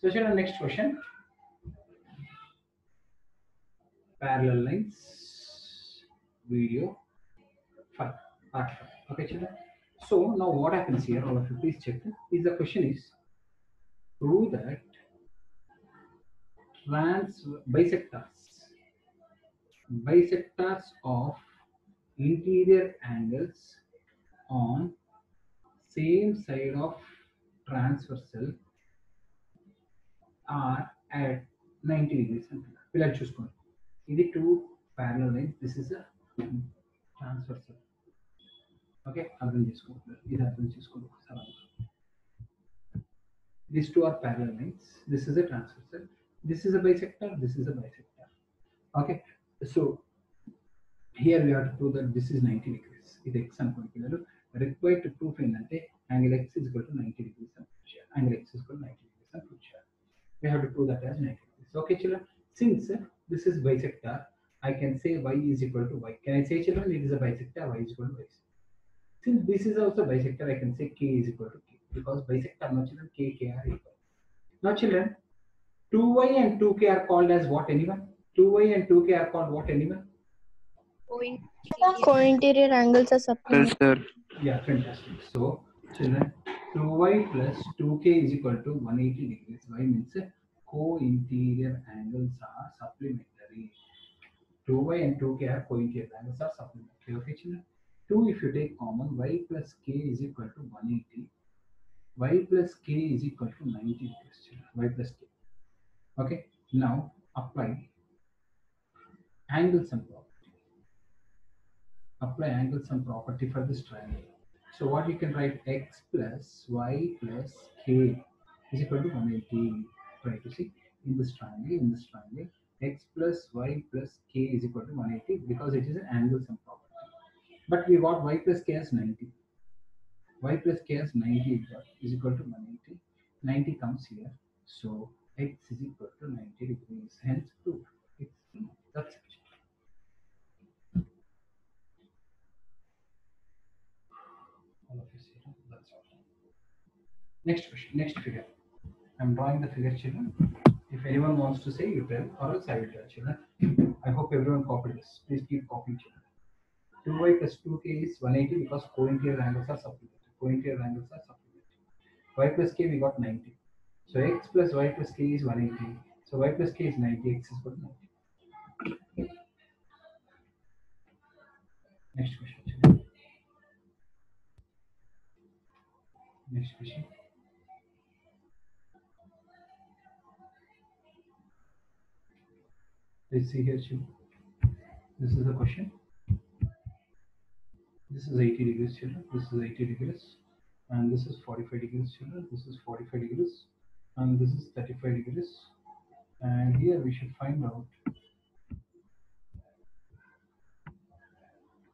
So, children, next question. Parallel lines, video, five, part five. Okay, children. So now what happens here? All of you please check. Is the question is prove that trans bisectors bisectors of interior angles on same side of transversal at 90 degrees అంటున్నారు పిల్లలు చూసుకోండి ఇది two parallel lines this is transversal okay అర్థం చేసుకుంటున్నారు ఇది అర్థం చేసుకోండి ఒకసారి these two are parallel lines this is a transversal this is a bisector this is a bisector okay so here we have to prove that this is 90 degrees ఇది x అనుకోండి పిల్లలు required to proof ఏంటంటే angle x is equal to 90 degrees అని prove చేయాలి angle x is equal to 90 degrees అని prove చేయాలి we have to prove that as 90 degrees okay children? Since uh, this is bisector I can say y is equal to y. Can I say children it is a bisector y is equal to y? Since this is also bisector I can say k is equal to k. Because bisector no children k k are equal. Now children 2y and 2k are called as what anyone 2y and 2k are called what anyone Co-interior angles are Yes, supplementary. sir. Yeah, fantastic. So, children, 2y plus 2k is equal to 180 degrees. Y means uh, co-interior angles are supplementary. 2y and 2k are co-interior angles are supplementary. Okay, children? 2 if you take common, y plus k is equal to 180. y plus k is equal to 90 degrees. Children. y plus k. Okay, now apply angle sum property apply angle sum property for this triangle. So what you can write x plus y plus k is equal to 180. Try to see in this triangle, in this triangle, x plus y plus k is equal to 180 because it is an angle sum property. But we got y plus k as 90. y plus k as 90 is equal to 180. 90 comes here. So x is equal to 90 degrees. Hence proof. It's, that's it. all of you see it. That's all. Next question, next figure. I'm drawing the figure, children. If anyone wants to say, you tell, or else I will tell, children. I hope everyone copied this. Please keep copying, children. 2y plus 2k is 180 because co-interior angles are supplementary. Co-interior angles are supplementary. y plus k we got 90. So x plus y plus k is 180. So y plus k is 90, x is equal to 90. Next question. Next question. Let's see here, children. This is the question. This is 80 degrees, children. This is 80 degrees. And this is 45 degrees, children. This is 45 degrees. And this is 35 degrees. And here we should find out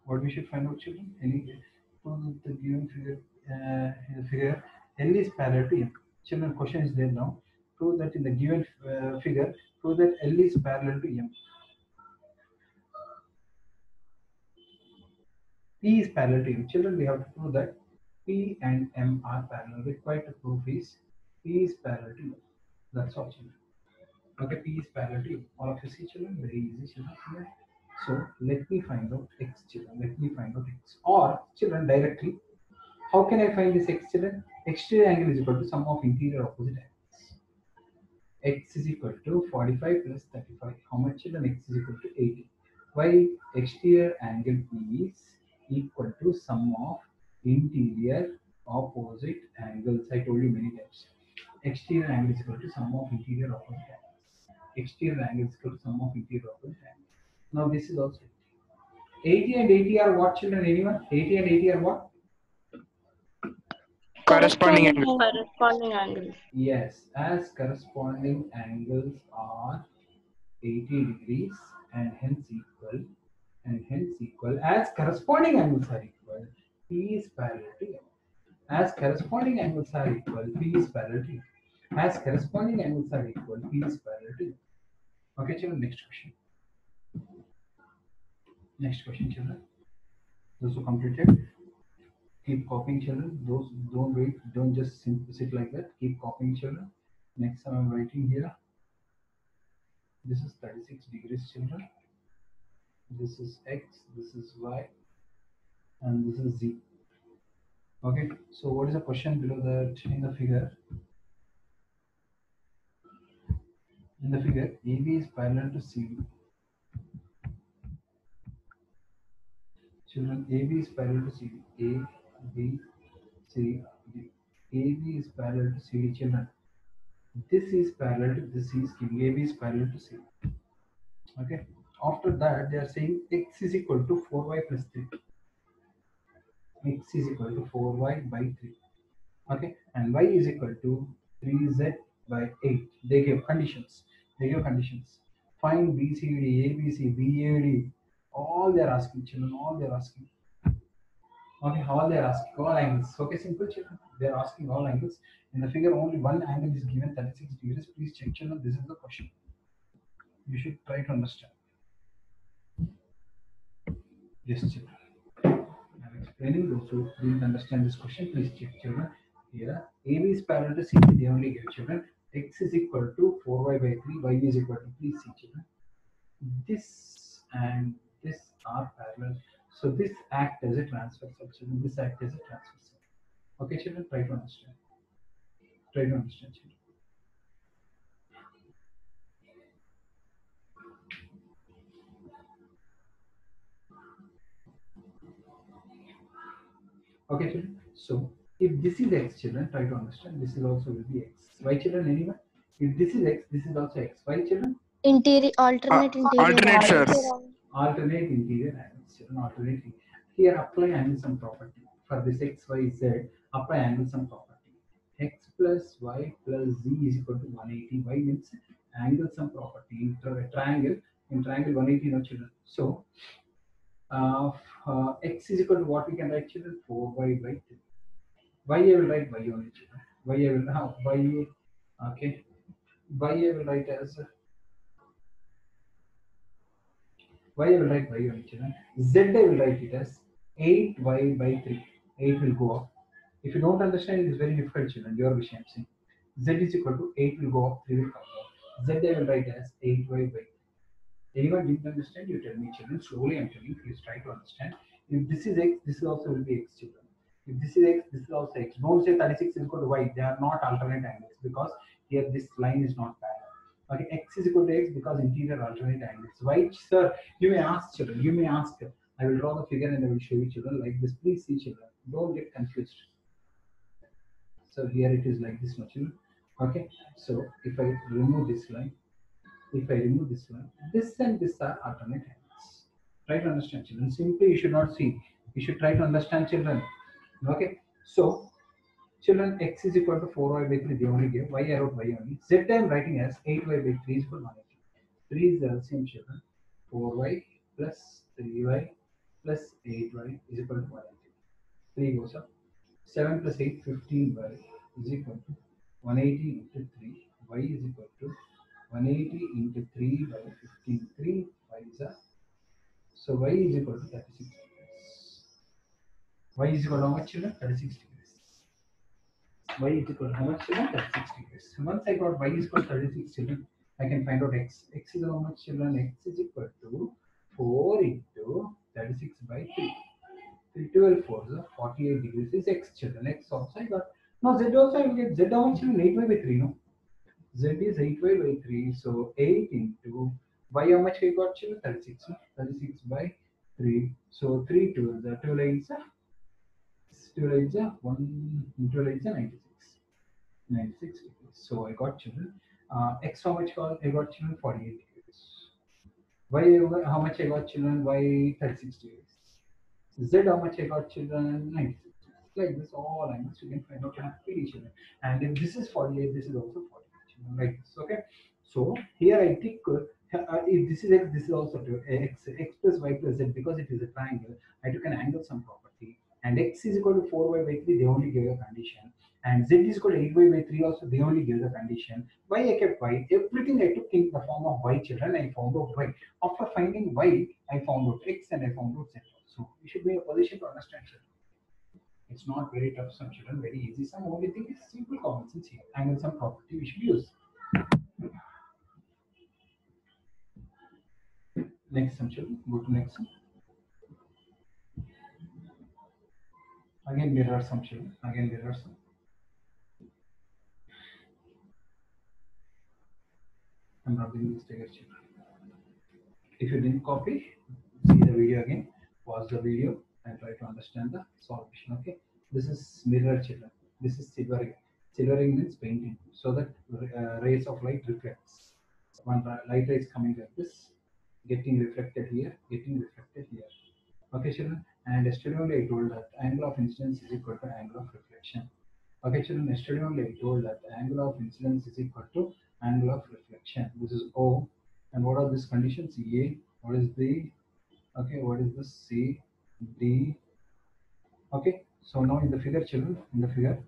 what we should find out, children. Any from the given figure, uh, figure L is parallel to M. Children, question is there now. Prove that in the given uh, figure, prove that L is parallel to M. P is parallel to M. Children, we have to prove that P and M are parallel. Required to prove is P is parallel to M. That's all, children. Okay, P is parallel to M. All of you see, children, very easy, children. So let me find out X, children. Let me find out X. Or, children, directly, how can I find this X, children? Exterior angle is equal to sum of interior opposite angles. X is equal to 45 plus 35. How much, children? X is equal to 80. Why exterior angle P is equal to sum of interior opposite angles. I told you many times. Exterior angle is equal to sum of interior opposite angles. Exterior angle is equal to sum of interior opposite angles. Now this is also 80 and 80 are what children? Anyone? 80 and 80 are what? Corresponding angle. Corresponding angles. Yes, as corresponding angles are 80 degrees and hence equal and hence equal as corresponding angles are equal, P is parallel to M. As corresponding angles are equal, P is parallel to M. As corresponding angles are equal, P is parallel to M. Okay, children, next question. Next question, children. Those who completed, keep copying, children. Those don't wait, don't just sit like that. Keep copying, children. Next time I'm writing here. This is 36 degrees children. This is X, this is Y, and this is Z. Okay, so what is the question below that in the figure? In the figure, AB is parallel to CD. Children, AB is parallel to CD. A, B, C, D. AB is parallel to CD. Children, this is parallel to this is giving AB is parallel to CD. Okay. After that, they are saying X is equal to 4y plus 3. X is equal to 4y by 3. Okay. And Y is equal to 3Z by 8. They give conditions. They give conditions. Find BCD, ABC, BAD. All they are asking, children. All they are asking. Okay, all they are asking, all angles. Okay, simple children. They are asking all angles. In the figure, only one angle is given 36 degrees. Please check, children. This is the question. You should try to understand. Yes, children. I'm explaining those who didn't understand this question. Please check, children. Here, AB is parallel to CD. They only give children. X is equal to 4y by 3. Y is equal to please see, children. This and this are parallel. So this act as a transfer children. This act as a transfer Okay, children. Try to understand. Try to understand, children. Okay, children. So if this is x, children, try to understand. This is also will be x. Y, children, anyone? If this is x, this is also x. Y, children, Interior, alternate uh, interior. alternate, sir. alternate interior angles. Children, alternate. Here, apply angle sum property for this x, y, z. Apply angle sum property. X plus y plus z is equal to 180. Y means angle sum property in tri- triangle. In triangle, 180, no children. So uh, uh, x is equal to what we can write children 4y by 2 y I will write y only children y I will now y okay y I will write as y I will write y only children z I will write it as 8y by 3 8 will go up if you don't understand it is very difficult children your wish I'm saying z is equal to 8 will go up 3 will come down z I will write as 8y by 3 Anyone didn't understand? You tell me, children. Slowly, I'm telling. Please try to understand. If this is x, this also will be x, children. If this is x, this is also x. Don't say 36 is equal to y. They are not alternate angles because here this line is not parallel. Okay, x is equal to x because interior alternate angles. Why, sir? You may ask, children. You may ask. I will draw the figure and I will show you, children, like this. Please see, children. Don't get confused. So here it is like this, no, children. Okay. So if I remove this line, if I remove this line, this and this are alternate angles. Try to understand, children. Simply, you should not see. You should try to understand, children. Okay. So, children, x is equal to 4y by 3. They only give y. I wrote y only. Z I am writing as 8y by 3 is equal to 180. 3 is the LCM, children. 4y plus 3y plus 8y is equal to 180. 3 goes up. 7 plus 8, 15y is equal to 180 into 3. y is equal to 180 into 3 by 15. 3 y is a so y is equal to 36 degrees. y is equal to how much children? 36 degrees. Y is equal to how much children? 36 degrees. Once I got y is equal to 36 children, I can find out x. x is how much children? x is equal to 4 into 36 by 3. 3 12 4 is 48 degrees is x children. x also I got. Now z also I will get z how much children? 8 by 3 no? z is 8y by 3 so 8 into y how much we got children 36 no? 36 by 3 so 3 to the 12 is a 12 1 12 is a 96 96 degrees. So I got children uh, x how much I got children 48 degrees. Y how much I got children y 36 degrees? Z how much I got children 96 like this all angles you can find out happily children and if this is 48 this is also 48 like this okay? So here i think uh, if this is x this is also x x plus y plus z because it is a triangle i took an angle sum property and x is equal to 4y by 3 they only give a condition and z is equal to 8y by 3 also they only give the condition why i kept y everything i took in the form of y children i found out y after finding y i found out x and i found out z so you should be in a position to understand children It's not very tough, some children, very easy. Some only thing is simple common sense here. Angle sum property we should use. Next sum children, go to next sum. Again mirror sum children, again mirror sum. I'm not together children. If you didn't copy, see the video again, pause the video and try to understand the solution. Okay, this is mirror children. This is silvering. Silvering means painting, so that uh, rays of light reflects. One light ray is coming like this, getting reflected here, getting reflected here. Okay, children. And yesterday only I told that angle of incidence is equal to angle of reflection. Okay, children. Yesterday only I told that angle of incidence is equal to angle of reflection. This is O. And what are these conditions? A. What is B? Okay, what is this? C, D. Okay, so now in the figure, children, in the figure,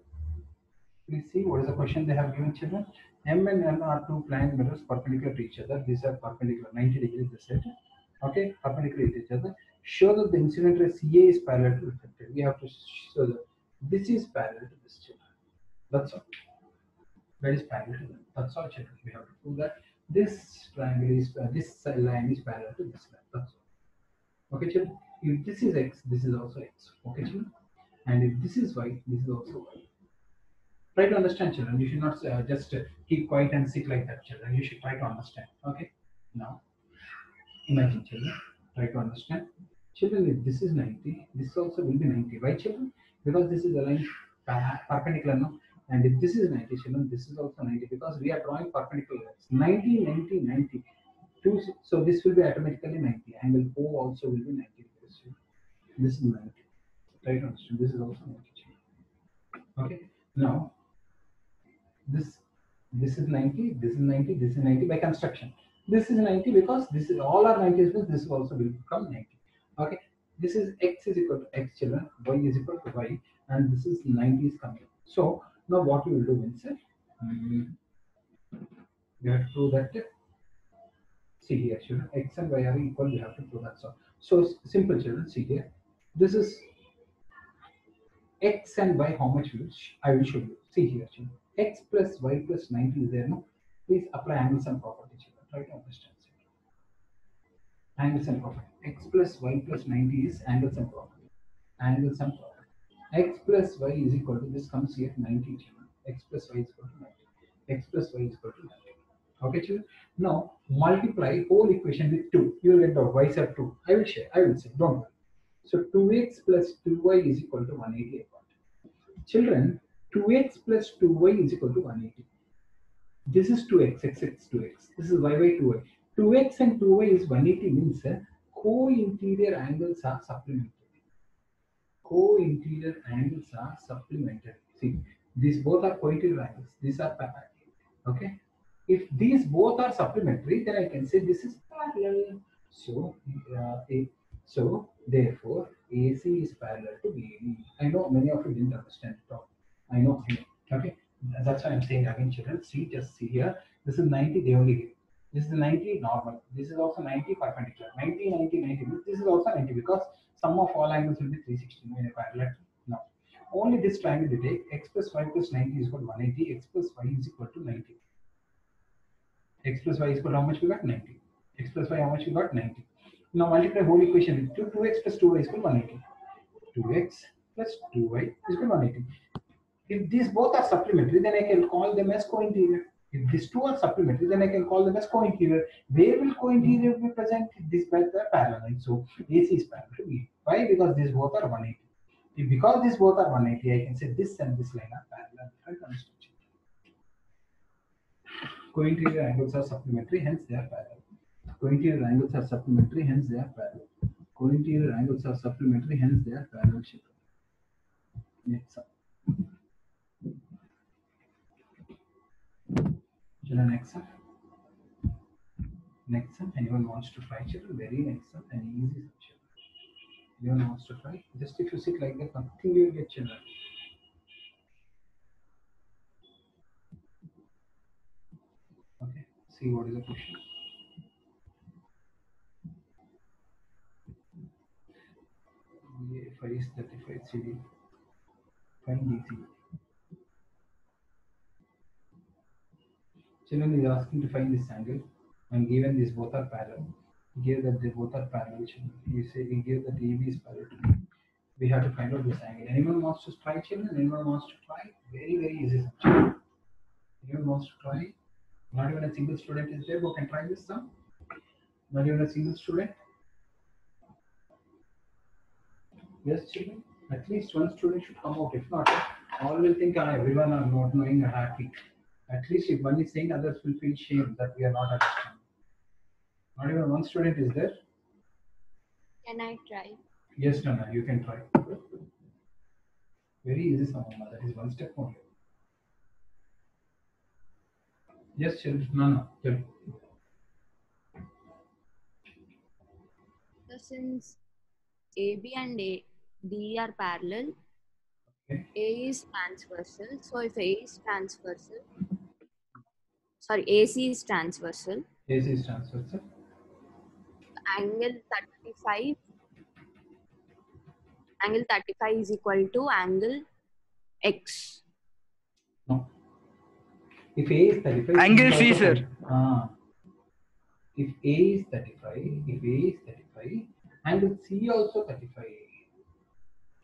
please see what is the question they have given, children. M and N are two plane mirrors perpendicular to each other. These are perpendicular, 90 degrees they said. Okay, perpendicular to each other. Show that the incident ray CA is parallel to reflected. We have to show that this is parallel to this, children. That's all. That is parallel to them. That's all, children. We have to prove that this triangle is, uh, this line is parallel to this line. That's all. Okay, children. If this is x, this is also x. Okay, children. And if this is y, this is also y. Try to understand, children. You should not uh, just uh, keep quiet and sit like that, children. You should try to understand. Okay. Now, imagine, children. Try to understand. Children, if this is 90, this also will be 90. Why, children? Because this is a line perpendicular, no? And if this is 90, children, this is also 90 because we are drawing perpendicular lines. 90, 90, 90. Two, so this will be automatically 90. Angle O also will be 90 degrees. This is 90. Try to. This is also 90. Okay. Now, this this is 90, this is 90, this is 90 by construction. This is 90 because this is all are 90 means this also will become 90. Okay. This is x is equal to x children, y is equal to y, and this is 90 is coming. So now what you will do means mm, you have to prove that. See here children. X and y are equal. You have to prove that. So so simple children. See here. This is x and y. How much will I will show you. See here children. X plus y plus 90 is there no? Please apply angles and property children. Try to understand angles sum property x plus y plus 90 is angle sum property Angle sum property x plus y is equal to this comes here 90 x plus y is equal to 90 x plus y is equal to 90 okay children? Now multiply whole equation with 2 you will get the y sub 2 i will share. I will say don't worry. So 2x plus 2y is equal to 180 I children 2x plus 2y is equal to 180 this is 2x x x 2x this is y by 2y 2x and 2y is 180 means uh, co-interior angles are supplementary. Co-interior angles are supplementary. See these both are co-interior angles these are parallel okay? If these both are supplementary then i can say this is parallel. So uh, a- so therefore ac is parallel to bd i know many of you didn't understand it all. I know okay? That's why i'm saying again children see just see here. This is 90 they only this is 90 normal. This is also 90 perpendicular 90 90 90 this is also 90 because sum of all angles will be 360 in a only this triangle we take. X plus y plus 90 is equal to 180 x plus y is equal to 90 x plus y is equal to how much we got? 90 x plus y how much we got? 90 now multiply whole equation with 2 2x plus 2y is equal to 180 2x plus 2y is equal to 180 if these both are supplementary then i can call them as co-interior if these two are supplementary then i can call them as co-interior where will co-interior be present this by the parallel so ac is parallel to b why because these both are 180 if because these both are 180 i can say this and this line are parallel to understand. Co-interior angles are supplementary, hence they are parallel. Co-interior angles are supplementary, hence they are parallel. Co-interior angles are supplementary, hence they are parallel. Next. Children, up. Next up, anyone wants to try children? Very next up and easy sub, children. Anyone wants to try? Just if you sit like that, nothing you will get children. Okay, see what is the question. BA 5 is 35 CD. Find DC. Children is asking to find this angle and given these both are parallel. Give that they both are parallel. You say we give that AB is parallel to B. We have to find out this angle. Anyone wants to try children? Anyone wants to try? Very, very easy. Children. Anyone wants to try? Not even a single student is there who can try this sum. Not even a single student. Yes, children. At least one student should come out. If not, all will think ah, everyone are not knowing and happy. At least if one is saying, others will feel shame that we are not understanding. Not even one student is there. Can I try? Yes, Nana, you can try. Very easy, Samama. That is one step only. Yes, children. Nana, tell. So since AB and A, D are parallel, Okay. A is transversal. So if A is transversal, sorry, AC is transversal, AC is transversal. angle 35, angle 35 is equal to angle X. No. If A is 35. Angle C, sir. Ah. If A is 35, if A is 35, angle C also 35.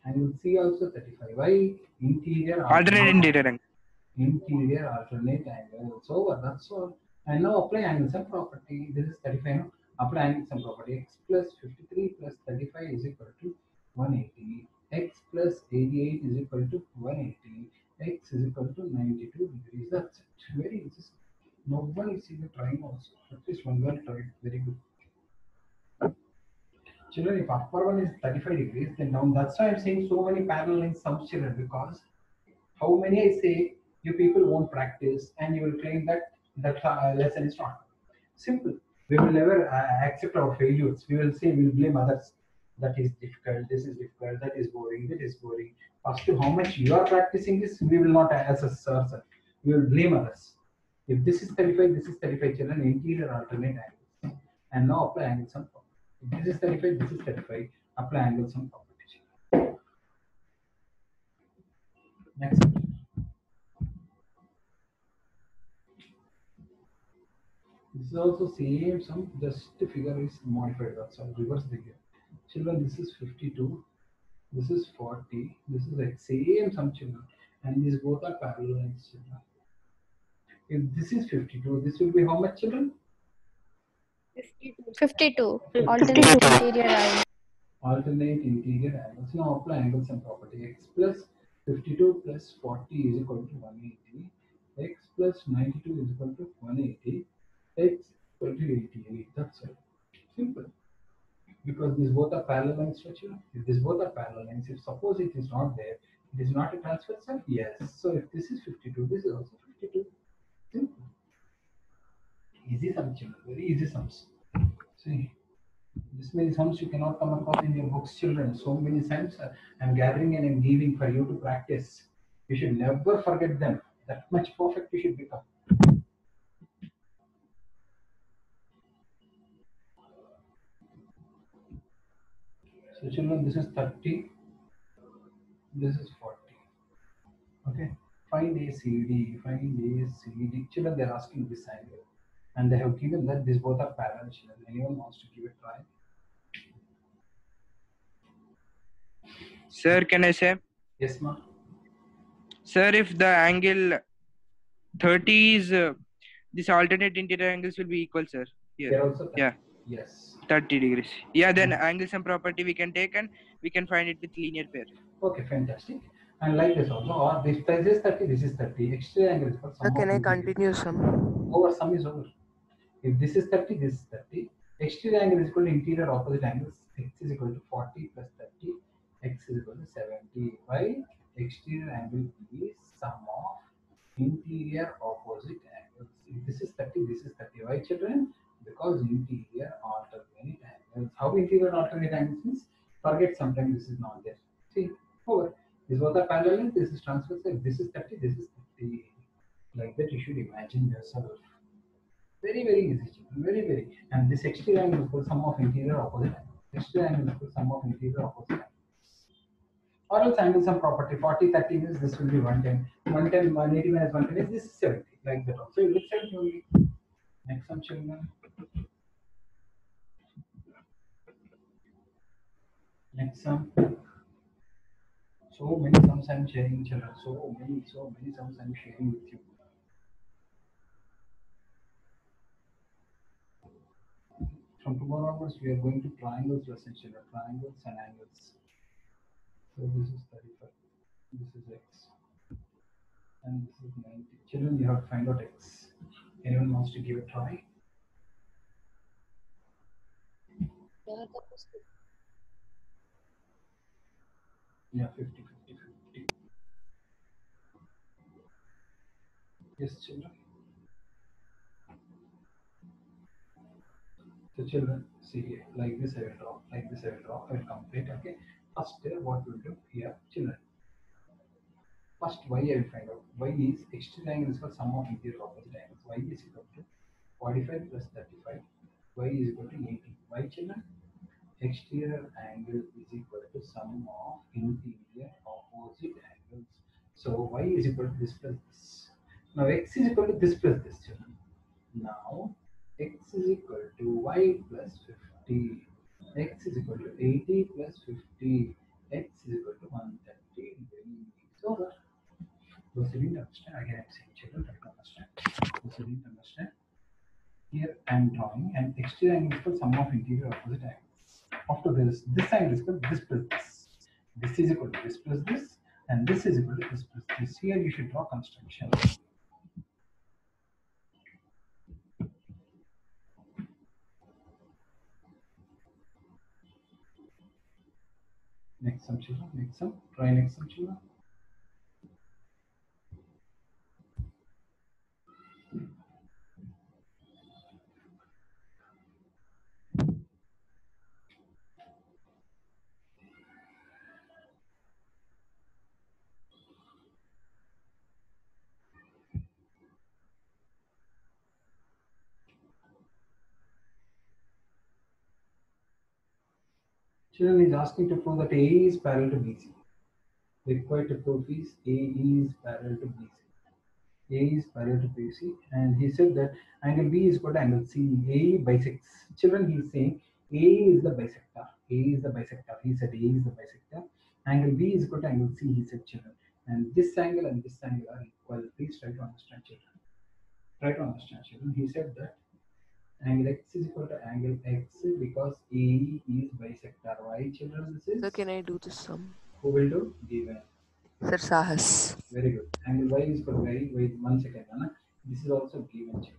Angle C also 35. Why? Interior. Alternate interior angle. Interior alternate angles. Over. That's all. And now apply angle sum property. This is 35. No? Apply angle sum property. X plus 53 plus 35 is equal to 180. X plus 88 is equal to 180. X is equal to 92 degrees. That's it. Very easy. No one is even trying also. At least one girl tried. Very good. Children, if upper one is 35 degrees, then down. That's why I'm saying so many parallel in some children because how many I say you people won't practice and you will claim that the lesson is not simple. We will never uh, accept our failures. We will say we will blame others. That is difficult. This is difficult. That is boring. That is boring. First, how much you are practicing this, we will not assess ourselves. We will blame others. If this is 35, this is 35 children, interior alternate angles. And now apply angle sum. If this is 35, this is 35, apply angle sum property. Next. This is also same sum, just the figure is modified. That's all. Reverse the gear. Children, this is 52. This is 40. This is like same sum children. And these both are parallel lines children. If this is 52, this will be how much children? 52. Alternate interior line. alternate interior angles. Now apply angles sum property. X plus 52 plus 40 is equal to 180. X plus 92 is equal to 180. X equal to 88. That's it. Simple. Because these both are parallel lines structure. If these both are parallel lines, if suppose it is not there, it is not a transfer transversal? Yes. So if this is 52, this is also 52. Simple. Easy sum, children. Very easy sums. See. This many sums you cannot come across in your books, children. So many sums uh, I'm gathering and I'm giving for you to practice. You should never forget them. That much perfect you should become. So children, this is 30. This is 40. Okay. Find ACD. Find ACD. Children, they're asking this angle. And they have given that these both are parallel children. Anyone wants to give it a try? Sir, can I say? Yes, ma. Sir, if the angle 30 is uh, this alternate interior angles will be equal, sir. Here, also Yeah. Yes. 30 degrees. Yeah, then hmm. angle sum property we can take and we can find it with linear pair. Okay, fantastic. And like this also, or this this is 30, this is 30. Exterior angle is for Sir, sum can I continue some? Over sum is over. If this is 30, this is 30. Exterior angle is equal to interior opposite angles. X is equal to 40 plus 30. X is equal to 70. Why? Exterior angle is sum of interior opposite angles. If this is 30, this is 30. Why children? Because interior alternate angles. How interior alternate angles means? Forget sometimes this is not there. See, over. This was are parallel. This is transversal. This is 30. This is 30. Like that, you should imagine yourself. Very, very easy. Very, very. And this exterior angle is equal sum of interior opposite. Exterior angle is equal sum of interior opposite angles. Or else angle sum property 40, 30 means this will be 110. 110, 180 minus 110 is this is 70, like that. So you look 70 only. Next sum children. Next sum. So many sums I'm sharing children. So many, so many sums I'm sharing with you. From tomorrow onwards, we are going to triangles lesson children. Triangles and angles. So this is 35. This is x. And this is 90. Children, you have to find out x. Anyone wants to give a try? Yeah, 50, 50, 50. Yes, children. So children, see like this I will draw, like this I will draw, I will complete, okay. First, uh, what we'll do here, children. First, y I will find out. y is exterior angle is equal sum of interior opposite angles. y is equal to 45 plus 35. y is equal to 80. Why children? Exterior angle is equal to sum of interior opposite angles. So y is equal to this plus this. Now x is equal to this plus this. Now x is equal to y plus 50. x is equal to 80 plus 50. x is equal to 130 degrees over. Those understand, again saying children try to understand. Those who understand, here I'm drawing an exterior angle to sum of interior opposite angles. After this, this angle is to this plus this. This is equal to this plus this, and this is equal to this plus this. Here you should draw construction. Next sum children, next sum, try next sum children. Children is asking to prove that A is parallel to BC. Required to prove is A is parallel to BC. A is parallel to BC, and he said that angle B is equal to angle C. A bisects. Children, he is saying A is the bisector. A is the bisector. He said A is the bisector. Angle B is equal to angle C. He said children, and this angle and this angle are equal. Please try to understand, children. Try to understand, children. He said that angle x is equal to angle x because A is bisector. Why, children? This is Sir, can I do this sum? who will do given. Sir, Sahas. Very good. Angle y is equal to y. Wait one second, Anna. This is also given, children.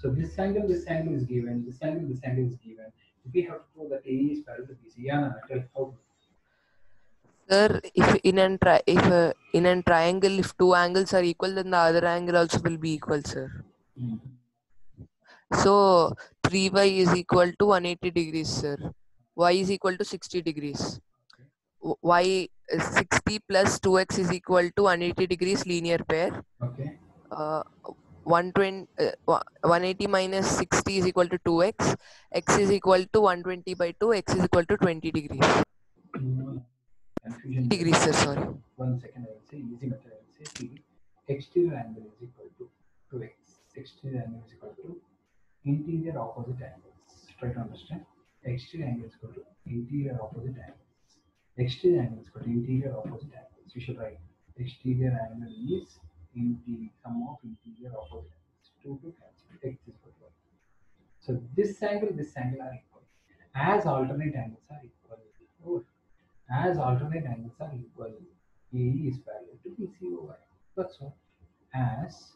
So this angle, this angle is given. This angle, this angle is given. We have to prove that A is parallel to BC. Yeah, Anna, tell how. Sir, if in an tri- if uh, in an triangle, if two angles are equal, then the other angle also will be equal, sir. Mhm. So 3y is equal to 180 degrees, sir. y is equal to 60 degrees. y is 60 plus 2x is equal to 180 degrees linear pair. Okay. Uh, 120, uh, 180 minus 60 is equal to 2x. x is equal to 120 by 2. x is equal to 20 degrees. Confusion. Degrees, sir. Sorry. One second, I will say easy method. I will say exterior angle is equal to 2x. Exterior angle is equal to interior opposite angles. Try to understand. Exterior angle is equal to interior opposite angles. Exterior angle is equal to interior opposite angles. You should write exterior angle is interior sum of interior opposite angles. Two to cancel. X is equal to. So this angle, this angle are equal. As alternate angles are equal. As alternate angles are equal, A is parallel to BC over. That's all. As